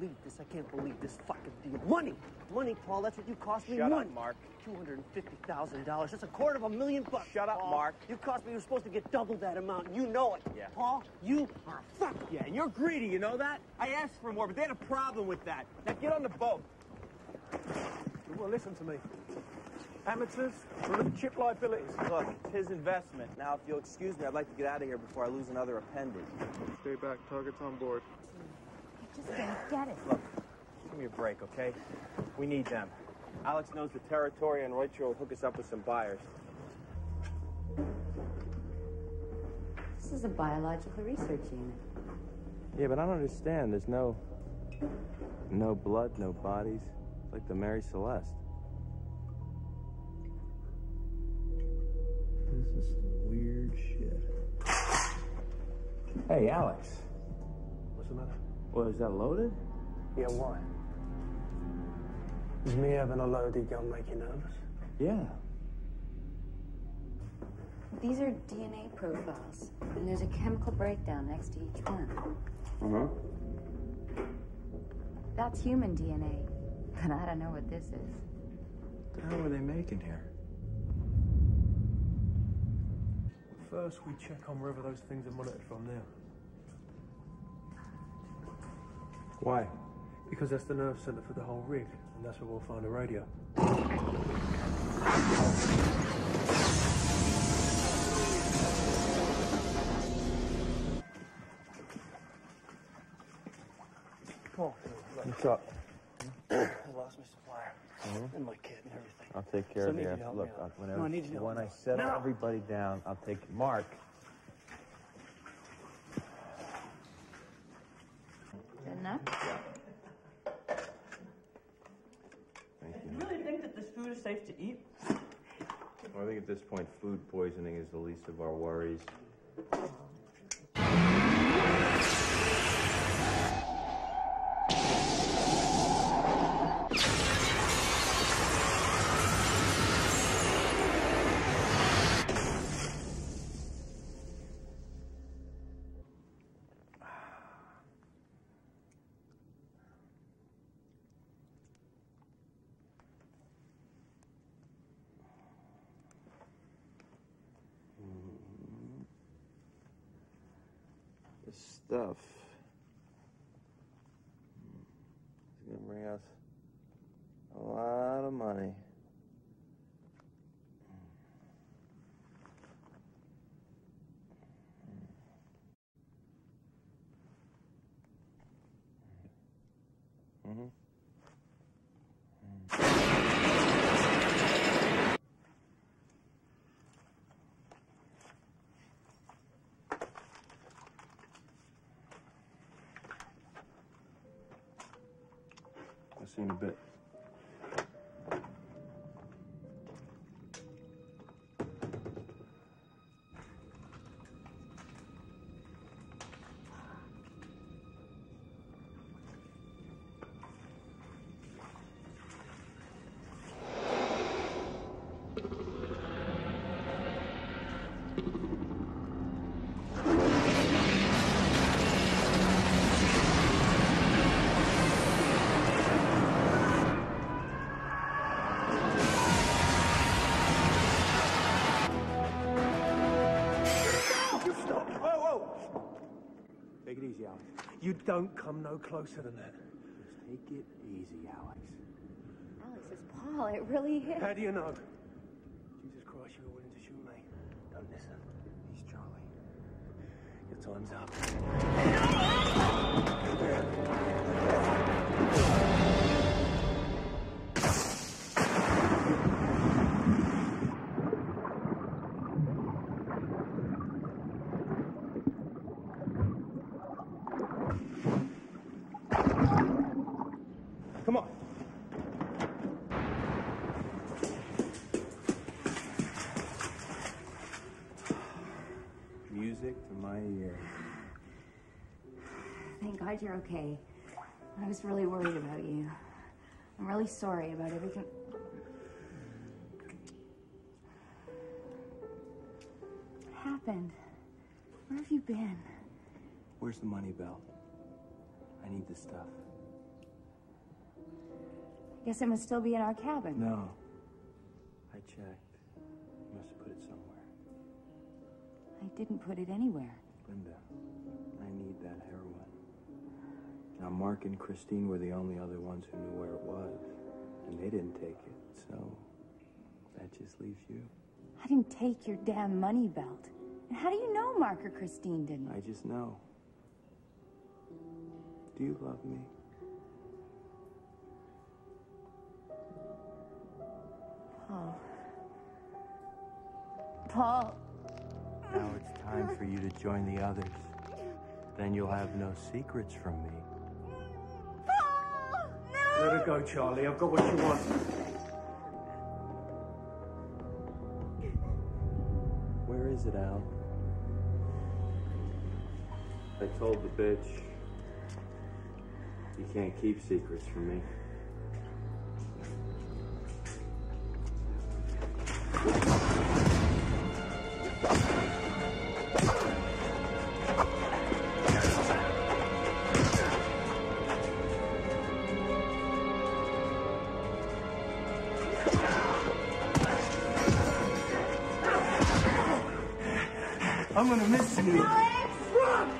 believe this. I can't believe this fucking deal. Money! Money, Paul. That's what you cost me. Shut up, Mark. $250,000. That's a quarter of a million bucks. Shut up, Paul. Mark. You cost me, you're supposed to get double that amount. You know it. Yeah. Paul, you are a fuck. Yeah, and you're greedy, you know that? I asked for more, but they had a problem with that. Now get on the boat. Well, listen to me. Amateurs, remember chip liabilities. Look, it's his investment. Now, if you'll excuse me, I'd like to get out of here before I lose another appendage. Stay back. Target's on board. Just gonna get it. Look, give me a break, okay? We need them. Alex knows the territory, and Reuter will hook us up with some buyers. This is a biological research unit. Yeah, but I don't understand. There's no... No blood, no bodies. It's like the Mary Celeste. This is some weird shit. Hey, Alex. What's the matter? Well, is that loaded? Yeah, why? Is me having a loaded gun make you nervous? Yeah. These are DNA profiles, and there's a chemical breakdown next to each one. Uh-huh. That's human DNA, but I don't know what this is. What the hell are they making here? First, we check on wherever those things are monitored from now. Why? Because that's the nerve center for the whole rig, and that's where we'll find a radio. Paul, look, What's up? I lost my supplier mm-hmm. and my kit and everything. I'll take care So of need you. you to help Look, me I'll- whenever, No, I need you to help when I out. settle No. everybody down, I'll take Mark. Good enough? Thank you. You really think that this food is safe to eat? Well, I think at this point, food poisoning is the least of our worries. Stuff. Going to bring us a lot of money. Mm-hmm. I'll see in a bit. Take it easy, Alex. You don't come no closer than that. Just take it easy, Alex. Alex, it's Paul. It really is. How do you know? Jesus Christ, you were willing to shoot me. Don't listen. He's Charlie. Your time's up. Thank God you're okay. I was really worried about you. I'm really sorry about everything. What happened? Where have you been? Where's the money, Belle? I need this stuff. I guess it must still be in our cabin. No. I checked. You must have put it somewhere. I didn't put it anywhere. Linda, I need that heroin. Now, Mark and Christine were the only other ones who knew where it was. And they didn't take it, so that just leaves you. I didn't take your damn money belt. And how do you know Mark or Christine didn't? I just know. Do you love me? Paul. Paul. Now it's time for you to join the others. Then you'll have no secrets from me. Let her go, Charlie. I've got what you want. Where is it, Al? I told the bitch. You can't keep secrets from me. I'm gonna miss you.